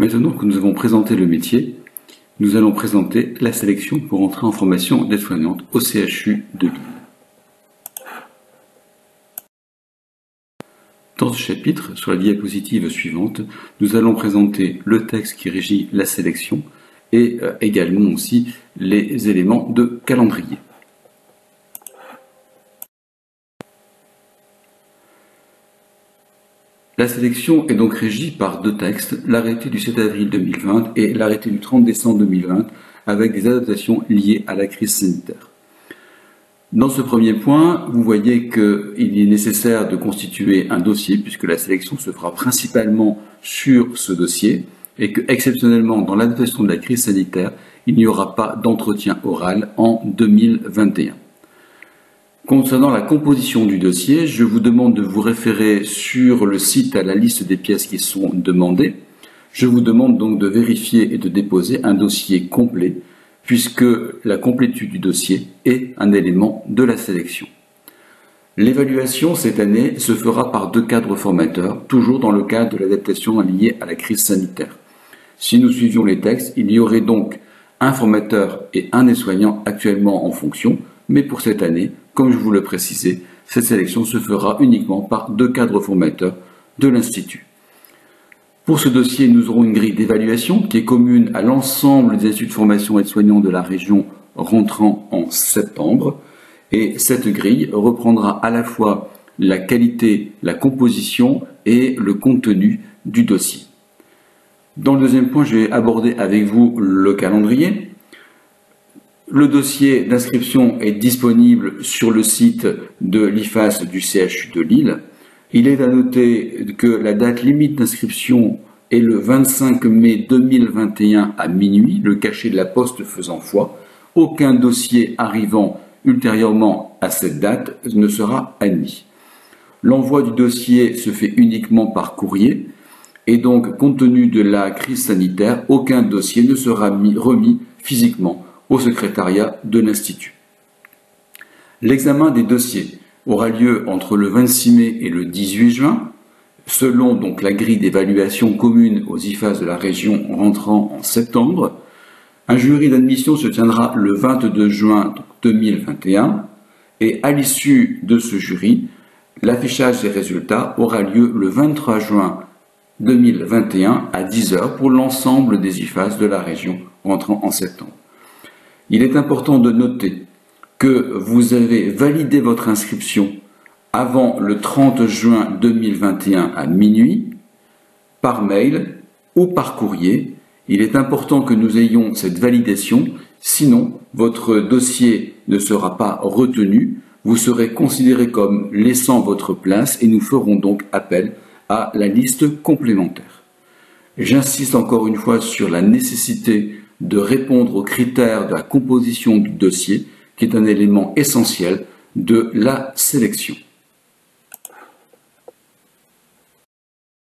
Maintenant que nous avons présenté le métier, nous allons présenter la sélection pour entrer en formation d'aide-soignante au CHU de Lille. Dans ce chapitre, sur la diapositive suivante, nous allons présenter le texte qui régit la sélection et euh, également aussi les éléments de calendrier. La sélection est donc régie par deux textes, l'arrêté du 7 avril 2020 et l'arrêté du 30 décembre 2020, avec des adaptations liées à la crise sanitaire. Dans ce premier point, vous voyez qu'il est nécessaire de constituer un dossier, puisque la sélection se fera principalement sur ce dossier, et que, exceptionnellement, dans l'adaptation de la crise sanitaire, il n'y aura pas d'entretien oral en 2021. Concernant la composition du dossier, je vous demande de vous référer sur le site à la liste des pièces qui sont demandées. Je vous demande donc de vérifier et de déposer un dossier complet, puisque la complétude du dossier est un élément de la sélection. L'évaluation cette année se fera par deux cadres formateurs, toujours dans le cadre de l'adaptation liée à la crise sanitaire. Si nous suivions les textes, il y aurait donc un formateur et un aide-soignant actuellement en fonction, mais pour cette année, comme je vous le précisais, cette sélection se fera uniquement par deux cadres formateurs de l'Institut. Pour ce dossier, nous aurons une grille d'évaluation qui est commune à l'ensemble des instituts de formation aides-soignants de la région rentrant en septembre. Et cette grille reprendra à la fois la qualité, la composition et le contenu du dossier. Dans le deuxième point, je vais aborder avec vous le calendrier. Le dossier d'inscription est disponible sur le site de l'IFAS du CHU de Lille. Il est à noter que la date limite d'inscription est le 25 mai 2021 à minuit, le cachet de la poste faisant foi. Aucun dossier arrivant ultérieurement à cette date ne sera admis. L'envoi du dossier se fait uniquement par courrier et donc, compte tenu de la crise sanitaire, aucun dossier ne sera remis physiquement au secrétariat de l'Institut. L'examen des dossiers aura lieu entre le 26 mai et le 18 juin, selon donc la grille d'évaluation commune aux IFAS de la région rentrant en septembre. Un jury d'admission se tiendra le 22 juin 2021 et à l'issue de ce jury, l'affichage des résultats aura lieu le 23 juin 2021 à 10h pour l'ensemble des IFAS de la région rentrant en septembre. Il est important de noter que vous avez validé votre inscription avant le 30 juin 2021 à minuit, par mail ou par courrier. Il est important que nous ayons cette validation, sinon votre dossier ne sera pas retenu, vous serez considéré comme laissant votre place et nous ferons donc appel à la liste complémentaire. J'insiste encore une fois sur la nécessité de répondre aux critères de la composition du dossier, qui est un élément essentiel de la sélection.